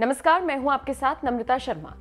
नमस्कार, मैं हूँ आपके साथ नम्रता शर्मा।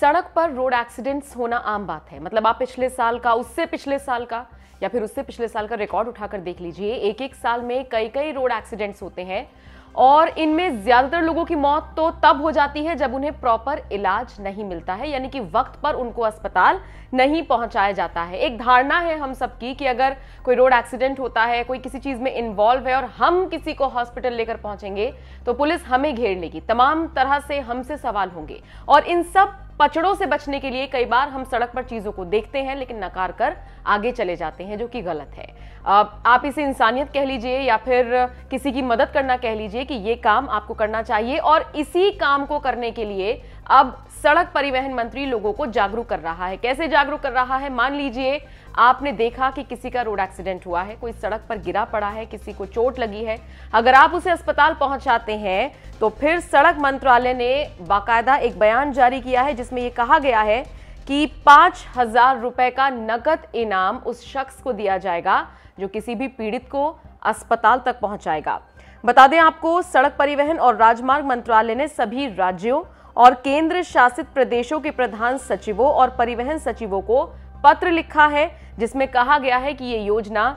सड़क पर रोड एक्सीडेंट्स होना आम बात है। मतलब आप पिछले साल का, उससे पिछले साल का, या फिर उससे पिछले साल का रिकॉर्ड उठाकर देख लीजिए। एक एक साल में कई कई रोड एक्सीडेंट्स होते हैं। और इनमें ज़्यादातर लोगों की मौत तो तब हो जाती है जब उन्हें प्रॉपर इलाज नहीं मिलता है, यानी कि वक्त पर उनको अस्पताल नहीं पहुँचाया जाता है। एक धारणा है हम सबकी कि अगर कोई रोड एक्सीडेंट होता है, कोई किसी चीज़ में इन्वॉल्व है और हम किसी को हॉस्पिटल लेकर पहुँचेंगे तो पुलिस हमें घेर लेगी। तमाम तरह से हमसे सवाल होंगे। और इन सब पचड़ों से बचने के लिए कई बार हम सड़क पर चीज़ों को देखते हैं, लेकिन नकार कर आगे चले जाते हैं, जो कि गलत है। आप इसे इंसानियत कह लीजिए या फिर किसी की मदद करना कह लीजिए कि ये काम आपको करना चाहिए, और इसी काम को करने के लिए अब सड़क परिवहन मंत्री लोगों को जागरूक कर रहा है। कैसे जागरूक कर रहा है? मान लीजिए आपने देखा कि किसी का रोड एक्सीडेंट हुआ है, कोई सड़क पर गिरा पड़ा है, किसी को चोट लगी है। अगर आप उसे अस्पताल पहुंचाते हैं तो फिर सड़क मंत्रालय ने बाकायदा एक बयान जारी किया है, जिसमें यह कहा गया है कि पाँच हज़ार रुपए का नकद इनाम उस शख्स को दिया जाएगा, जो किसी भी पीड़ित को अस्पताल तक पहुंचाएगा। बता दें आपको, सड़क परिवहन और राजमार्ग मंत्रालय ने सभी राज्यों और केंद्र शासित प्रदेशों के प्रधान सचिवों और परिवहन सचिवों को पत्र लिखा है, जिसमें कहा गया है कि ये योजना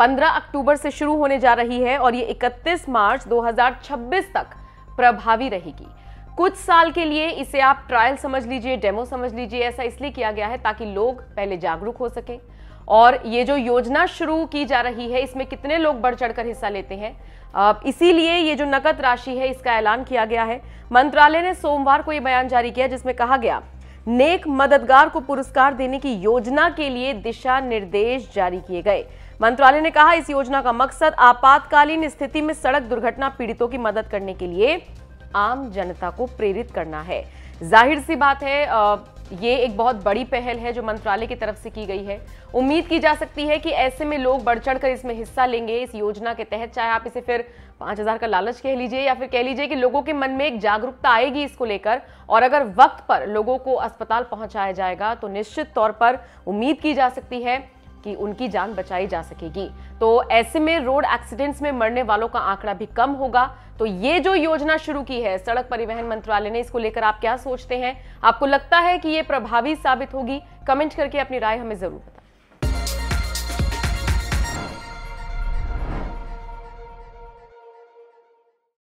15 अक्टूबर से शुरू होने जा रही है और ये 31 मार्च 2026 तक प्रभावी रहेगी। कुछ साल के लिए इसे आप ट्रायल समझ लीजिए डेमो समझ लीजिए, ऐसा इसलिए किया गया है ताकि लोग पहले जागरूक हो सके। और ये जो योजना शुरू की जा रही है, इसमें कितने लोग बढ़ चढ़कर हिस्सा लेते हैं? इसीलिए ये जो नकद राशि है, इसका ऐलान किया गया है। मंत्रालय ने सोमवार को यह बयान जारी किया, जिसमें कहा गया नेक मददगार को पुरस्कार देने की योजना के लिए दिशा निर्देश जारी किए गए। मंत्रालय ने कहा, इस योजना का मकसद आपातकालीन स्थिति में सड़क दुर्घटना पीड़ितों की मदद करने के लिए आम जनता को प्रेरित करना है। ज़ाहिर सी बात है ये एक बहुत बड़ी पहल है जो मंत्रालय की तरफ़ से की गई है। उम्मीद की जा सकती है कि ऐसे में लोग बढ़ चढ़ कर इसमें हिस्सा लेंगे, इस योजना के तहत। चाहे आप इसे फिर पाँच हज़ार का लालच कह लीजिए या फिर कह लीजिए कि लोगों के मन में एक जागरूकता आएगी इसको लेकर, और अगर वक्त पर लोगों को अस्पताल पहुँचाया जाएगा तो निश्चित तौर पर उम्मीद की जा सकती है कि उनकी जान बचाई जा सकेगी। तो ऐसे में रोड एक्सीडेंट्स में मरने वालों का आंकड़ा भी कम होगा। तो ये जो योजना शुरू की है, सड़क परिवहन मंत्रालय ने, इसको लेकर आप क्या सोचते हैं? आपको लगता है कि ये प्रभावी साबित होगी? कमेंट करके अपनी राय हमें ज़रूर बताएँ।